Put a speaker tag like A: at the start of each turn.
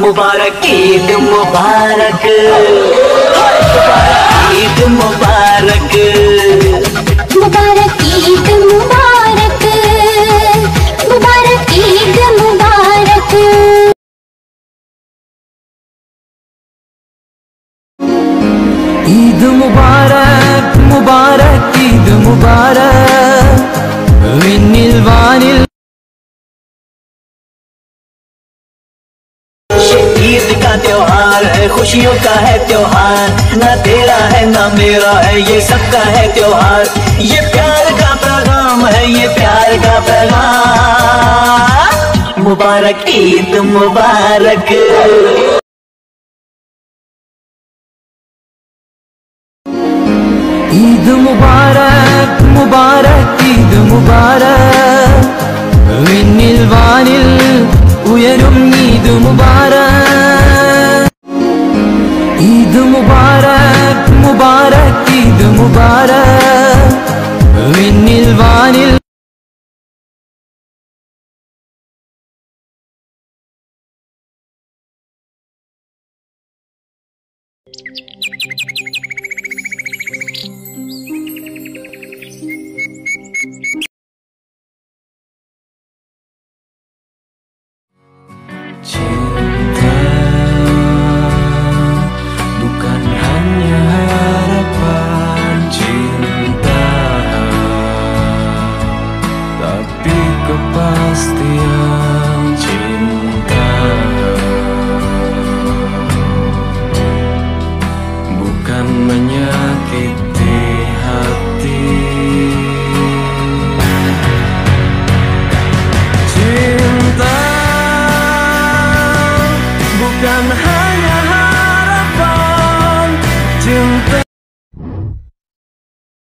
A: മുബാരക് ഈദ് മുബാരക് ഈദ്
B: മുബാരക് മുബാരക് ഈദ് മുബാരക് മുബാരക് ഈദ്
C: മുബാരക് ഈദ് മുബാരക് ईद
A: का त्योहार है, खुशियों का है त्योहार। ना तेरा है, ना मेरा है, ये सबका है त्योहार। ये प्यार का पैगाम है, ये प्यार का पैगाम। मुबारक ईद मुबारक।
C: ईद मुबारक मुबारक, ईद मुबारक। बहनों ईद मुबारक ईद मुबारक मुबारक ईद मुबारक Cinta. Bukan hanya harapan cinta. Tapi kepastian cinta. Bukan menyakiti